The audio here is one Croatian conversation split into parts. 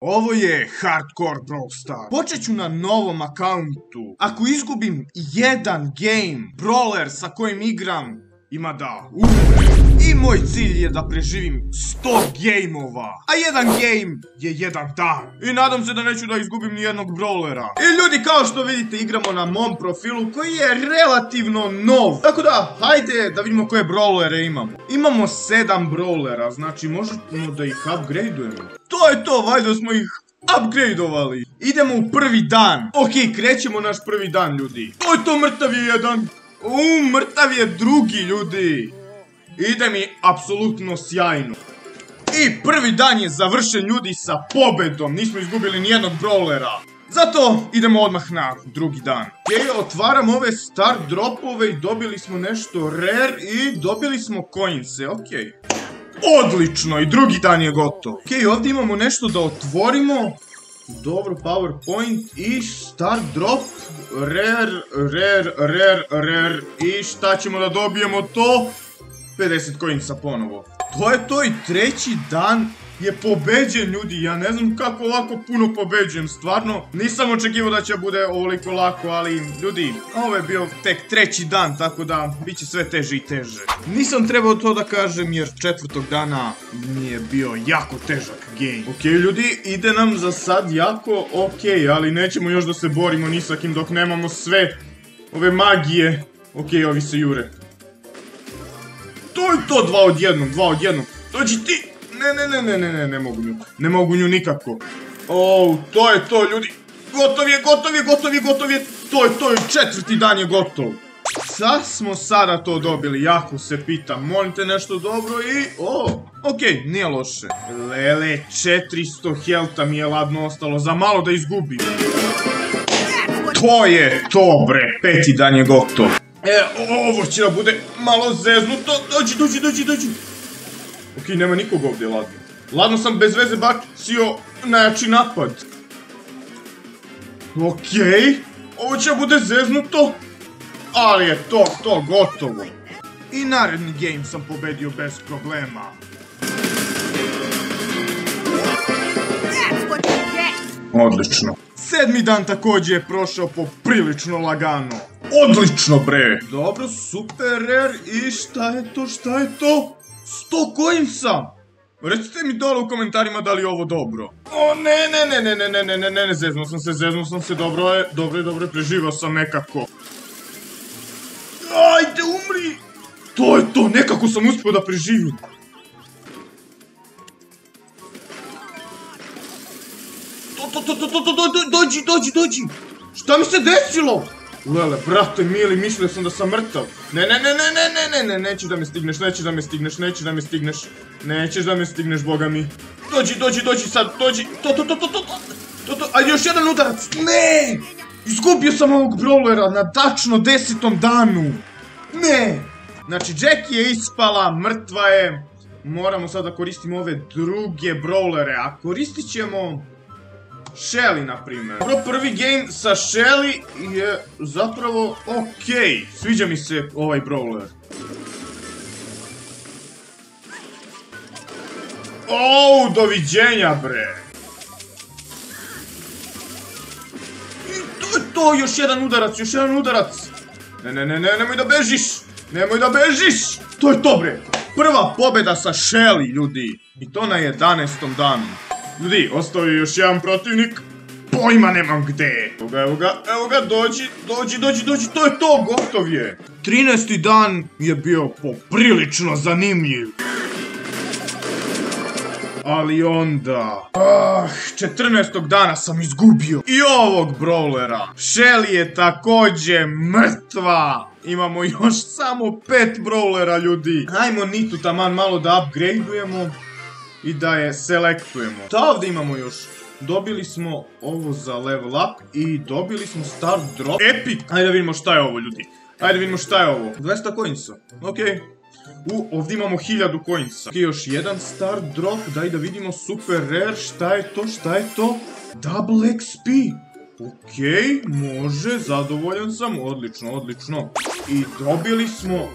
Ovo je Hardcore Brawl Stars. Počet ću na novom akauntu. Ako izgubim jedan game, brawler sa kojim igram, ima da umre. I moj cilj je da preživim 100 gameova. A jedan game je jedan dan. I nadam se da neću da izgubim ni jednog brawlera. I ljudi kao što vidite igramo na mom profilu koji je relativno nov. Tako da, hajde da vidimo koje brawlere imamo. Imamo 7 brawlera, znači možemo da ih upgradeujemo. To je to, valjda smo ih upgradeovali. Idemo u prvi dan. Ok, krećemo naš prvi dan, ljudi. To je to, mrtav je jedan. U, mrtav je drugi, ljudi. Ide mi apsolutno sjajno. I prvi dan je završen, ljudi, sa pobedom. Nismo izgubili nijednog brawlera. Zato idemo odmah na drugi dan. Ok, otvaram ove start dropove i dobili smo nešto rare i dobili smo coinse, ok. Odlično, i drugi dan je gotov. Ok, ovdje imamo nešto da otvorimo. Dobro, powerpoint i start drop. Rare, rare, rare, rare. I šta ćemo da dobijemo to? 50 coinsa ponovo. To je to i treći dan je pobeđen ljudi, ja ne znam kako ovako puno pobeđujem, stvarno nisam očekivao da će bude ovoliko lako, ali ljudi, ovo je bio tek treći dan, tako da bit će sve teže i teže. Nisam trebao to da kažem jer četvrtog dana mi je bio jako težak game. Ok ljudi, ide nam za sad jako ok, ali nećemo još da se borimo ni sa kim dok nemamo sve ove magije. Ok, ovi se jure. To je to, dva od jednog, dva od jednog. Dođi ti! Ne, ne, ne, ne, ne, ne, ne mogu nju. Ne mogu nju nikako. O, to je to, ljudi. Gotov je, gotov je, gotov je, gotov je. To je to, četvrti dan je gotov. Sad smo sada to dobili, jako se pitam. Molim te nešto dobro i... O, okej, nije loše. Lele, 400 helta mi je ladno ostalo, za malo da izgubim. To je to, bre. Peti dan je gotov. E, ovo će da bude malo zeznuto. Dođi, dođi, dođi, dođi. Okej, nema nikog ovdje, ladno. Ladno sam bez veze bacio najjači napad. Okej. Ovo će bude zeznuto. Ali je to, to, gotovo. I naredni game sam pobedio bez problema. Odlično. Sedmi dan također je prošao poprilično lagano. Odlično bre! Dobro, super rare i šta je to, šta je to? 100 coinsa! Recite mi dole u komentarima da li je ovo dobro. O ne, ne, ne, ne, ne, ne, ne, ne, ne, ne, zeznuo sam se, zeznuo sam se, dobro je, dobro je, dobro je, preživao sam nekako. Ajde, umri! To je to, nekako sam uspio da preživim. To, to, to, to, to, to, dođi, dođi, dođi! Šta mi se desilo? Lele, brate mili, mislio sam da sam mrtav. Ne, ne, ne, ne, ne, ne, ne, ne, nećeš da me stigneš, nećeš da me stigneš, nećeš da me stigneš. Nećeš da me stigneš, boga mi. Dođi, dođi, dođi sad, dođi. To, to, to, to, to, to, to, to, ajde još jedan udarac. Ne! Izgubio sam ovog brawlera na tačno desetom danu. Ne! Znači, Jackie je ispala, mrtva je. Moramo sad da koristimo ove druge brawlere, a koristit ćemo... Shelly, na primjer. Dobro, prvi game sa Shelly je zapravo okej. Sviđa mi se ovaj brawler. Ouu, doviđenja bre. I to je to, još jedan udarac, još jedan udarac. Ne, ne, ne, ne, nemoj da bežiš. Nemoj da bežiš. To je to bre. Prva pobjeda sa Shelly, ljudi. I to na 11. danu. Ljudi, ostao je još jedan protivnik. Pojma nemam gde. Evo ga, evo ga, evo ga, dođi, dođi, dođi, dođi, to je to, gotov je. 13. dan je bio poprilično zanimljiv. Ali onda... Ah, 14. dana sam izgubio i ovog brawlera. Shelly je također mrtva. Imamo još samo pet brawlera, ljudi. Hajmo Nitu taman malo da upgradeujemo i da je selektujemo. Šta ovdje imamo još? Dobili smo ovo za level up i dobili smo start drop. Epic! Ajde da vidimo šta je ovo ljudi. Ajde da vidimo šta je ovo. 200 coinsa. Okej. U, ovdje imamo 1000 coinsa. Okej, još jedan start drop. Daj da vidimo super rare. Šta je to? Šta je to? Double XP. Okej, može, zadovoljan sam, odlično, odlično. I dobili smo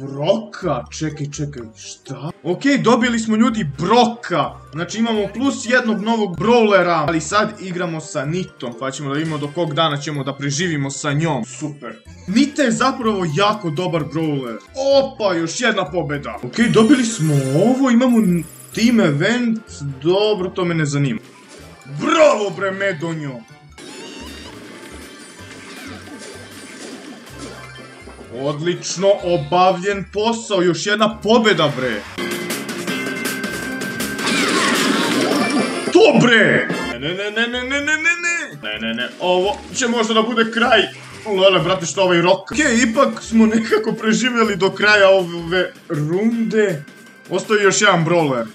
Broka, čekaj, čekaj, šta? Okej, dobili smo ljudi Broka. Znači imamo plus jednog novog brawlera. Ali sad igramo sa Nitom, pa ćemo da vidimo do kog dana ćemo da preživimo sa njom. Super. Nita je zapravo jako dobar brawler. Opa, još jedna pobjeda. Okej, dobili smo ovo, imamo team event. Dobro, to me ne zanima. Bravo bre, Medonjo! Odlično obavljen posao, još jedna pobjeda bre! To bre! Ne, ne, ne, ne, ne, ne, ne, ne! Ne, ne, ne, ovo će možda da bude kraj! Lele, brate, što ovaj rok? Okej, ipak smo nekako preživjeli do kraja ove runde. Ostoji još jedan brawler.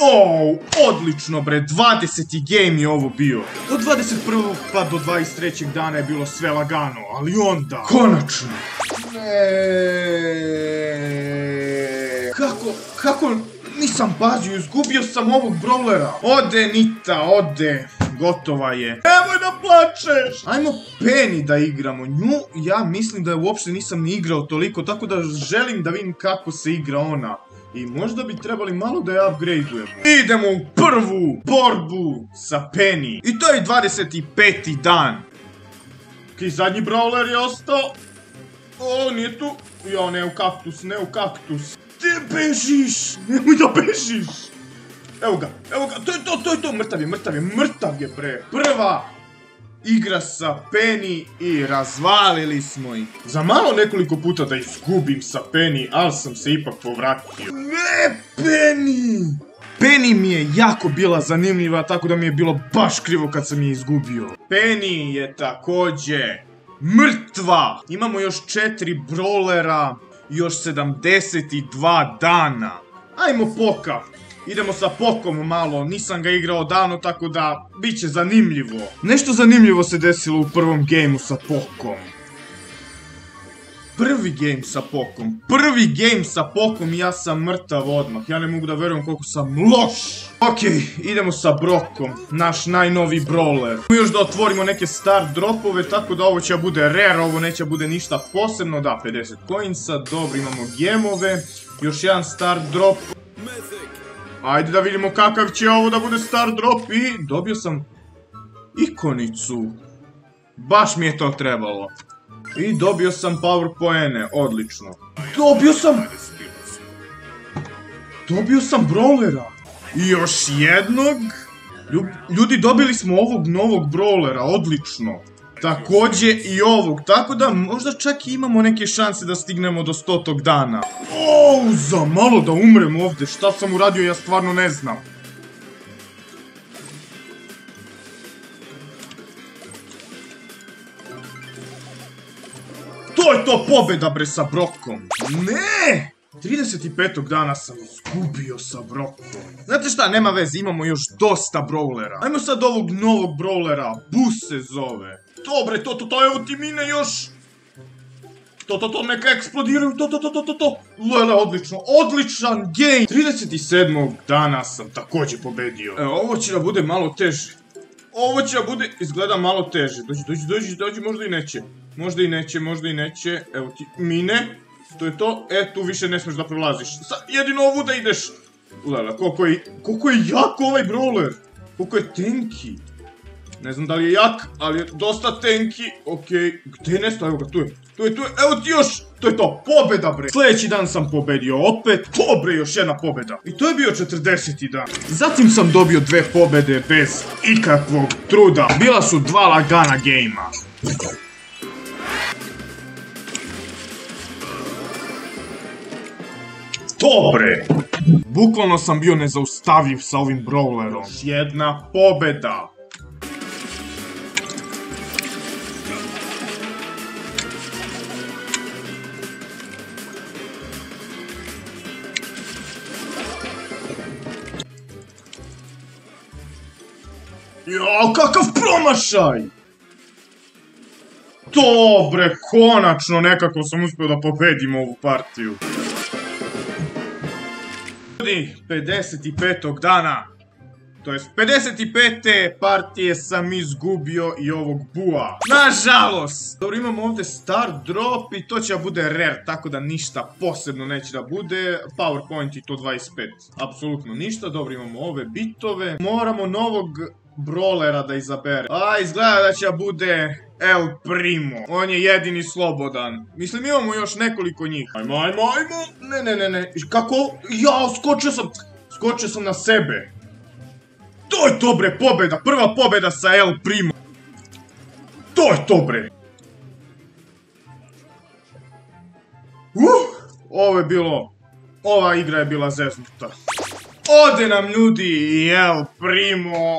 Oh, odlično bre, 20. game je ovo bio. Od 21. pa do 23. dana je bilo sve lagano, ali onda... Konačno! Kako, kako nisam pazio, izgubio sam ovog brawlera. Ode Nita, ode. Gotova je. Nemoj da plačeš! Ajmo Penny da igramo. Nju, ja mislim da uopšte nisam ni igrao toliko, tako da želim da vidim kako se igra ona. I možda bi trebali malo da je upgradeujemo. Idemo u prvu borbu sa Penny. I to je 25. dan. Ok, zadnji brawler je ostao. O, nije tu. Jo, ne u kaktus, ne u kaktus. Ti bežiš! Nemoj da bežiš! Evo ga, evo ga, to je to, to je to, mrtav je, mrtav je, mrtav je bre. Prva igra sa Penny i razvalili smo ih. Za malo nekoliko puta da izgubim sa Penny, ali sam se ipak povratio. Ne, Penny! Penny mi je jako bila zanimljiva, tako da mi je bilo baš krivo kad sam je izgubio. Penny je također mrtva. Imamo još četiri brawlera, još 72 dana. Ajmo poka. Idemo sa Pokom malo, nisam ga igrao davno tako da bit će zanimljivo. Nešto zanimljivo se desilo u prvom gameu sa Pokom. Prvi game sa Pokom, prvi game sa Pokom i ja sam mrtav odmah, ja ne mogu da verujem koliko sam loš. Okej, idemo sa Brokom, naš najnovi brawler. Još da otvorimo neke start dropove, tako da ovo će bude rare, ovo neće bude ništa posebno, da 50 coinsa, dobro imamo gemove, još jedan start drop. Ajde da vidimo kakav će ovo da bude star drop i dobio sam ikonicu. Baš mi je to trebalo. I dobio sam power poene, odlično. Dobio sam... Dobio sam brawlera. I još jednog. Ljudi, dobili smo ovog novog brawlera, odlično također i ovog, tako da možda čak i imamo neke šanse da stignemo do stotog dana. O, za malo da umrem ovdje, šta sam uradio ja stvarno ne znam. To je to pobjeda bre sa Brokom. Ne! 35. dana sam izgubio sa Brokom. Znate šta, nema veze, imamo još dosta brawlera. Ajmo sad ovog novog brawlera, Bus se zove. Dobre, to, to, to, evo ti mine još. To, to, to, neka eksplodiraju, to, to, to, to, to, to. Lele, odlično, odličan game. 37. dana sam također pobedio. Evo, ovo će da bude malo teže. Ovo će da bude, izgleda malo teže. Dođi, dođi, dođi, dođi, možda i neće. Možda i neće, možda i neće. Evo ti, mine. To je to. E, tu više ne smiješ da prolaziš. Sad, jedino ovu da ideš. Lele, koliko je, koliko je jak ovaj brawler. Koliko je tenki. Ne znam da li je jak, ali je dosta tenki. Okej, gdje je nestao? Evo ga, tu je. Tu je, tu je, evo ti još! To je to, pobjeda bre! Sljedeći dan sam pobedio opet, to bre, još jedna pobjeda. I to je bio 40. dan. Zatim sam dobio dve pobjede bez ikakvog truda. Bila su dva lagana gejma. Dobre! Bukvalno sam bio nezaustavljiv sa ovim brawlerom. Jedna pobjeda. Jao, kakav promašaj! Dobre, konačno nekako sam uspio da pobedim ovu partiju. Ljudi, 55. dana. to jest 55. partije sam izgubio i ovog bua. Nažalost! Dobro, imamo ovdje star drop i to će da bude rare, tako da ništa posebno neće da bude. PowerPoint i to 25. Apsolutno ništa. Dobro, imamo ove bitove. Moramo novog brolera da izabere. A, izgleda da će bude El Primo. On je jedini slobodan. Mislim, imamo još nekoliko njih. Ajmo, ajmo, ajmo. Ne, ne, ne, ne. Kako? Ja, skočio sam. Skočio sam na sebe. To je to bre, pobjeda. Prva pobjeda sa El Primo. To je to bre. Uh, ovo je bilo... Ova igra je bila zeznuta. Ode nam ljudi, El Primo.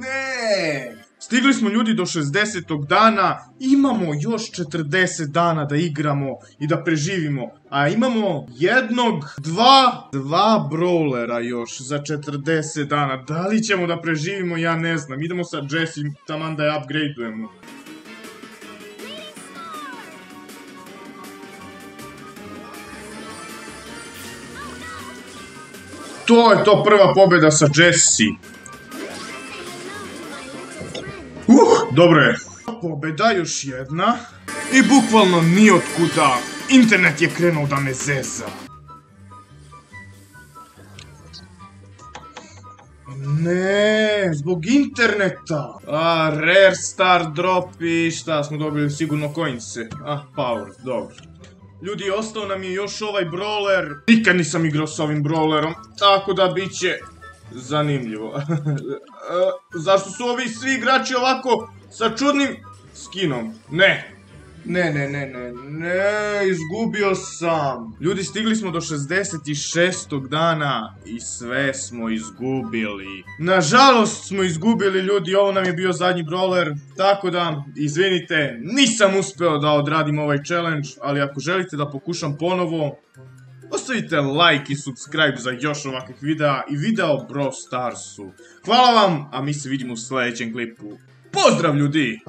Ne. Stigli smo ljudi do 60. dana, imamo još 40 dana da igramo i da preživimo. A imamo jednog, dva, dva brawlera još za 40 dana. Da li ćemo da preživimo, ja ne znam. Idemo sa Jessim, taman da je upgradeujemo. To je to prva pobjeda sa Jessie. Uh, dobro je. Pobjeda još jedna. I bukvalno nijotkuda. Internet je krenuo da me zeza. Ne, zbog interneta. A, rare star drop i šta smo dobili sigurno coinse. Ah, power, dobro. Ljudi, ostao nam je još ovaj brawler. Nikad nisam igrao s ovim brawlerom, tako da bit će zanimljivo. E, zašto su ovi svi igrači ovako sa čudnim skinom? Ne. Ne, ne, ne, ne, ne, izgubio sam. Ljudi, stigli smo do 66. dana i sve smo izgubili. Nažalost smo izgubili ljudi, ovo nam je bio zadnji brawler, tako da, izvinite, nisam uspeo da odradim ovaj challenge, ali ako želite da pokušam ponovo, Ostavite like i subscribe za još ovakvih videa i videa o Brawl Starsu. Hvala vam, a mi se vidimo u sljedećem klipu. Pozdrav ljudi!